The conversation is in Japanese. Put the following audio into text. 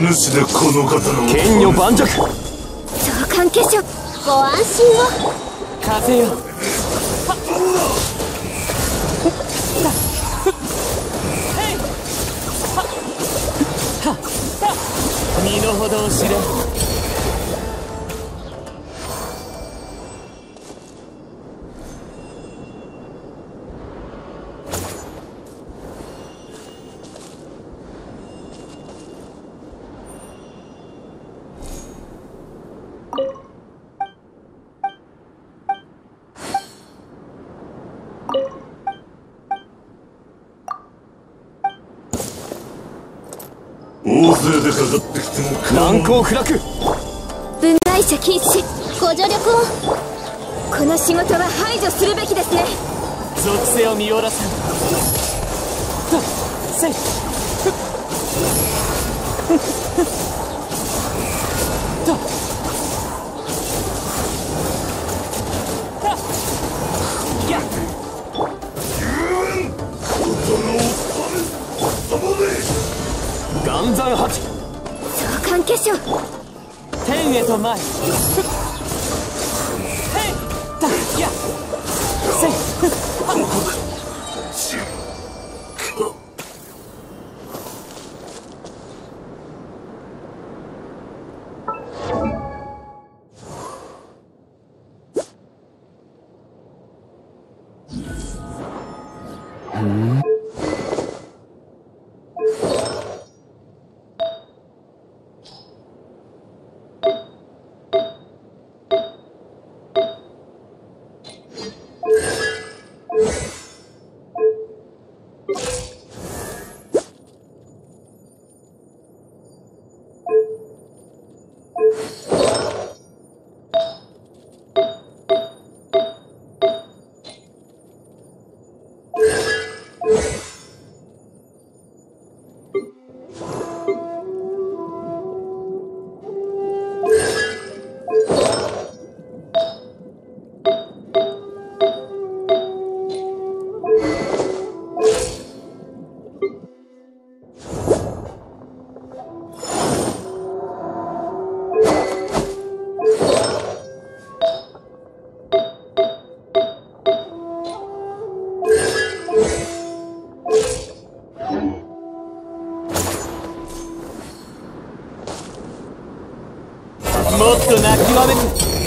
主でこの方の剣女盤石。召喚結晶ご安心を。風よ。身の程を知れ大勢でかかってきても難攻不落分内者禁止。ご助力を。この仕事は排除するべきですね。属性を見下ろさんふっ。せい。ふっ。ふっ。ふっ。と岩山八。召喚結晶天へと前。へいたや。っせいふっもっと泣きわめく。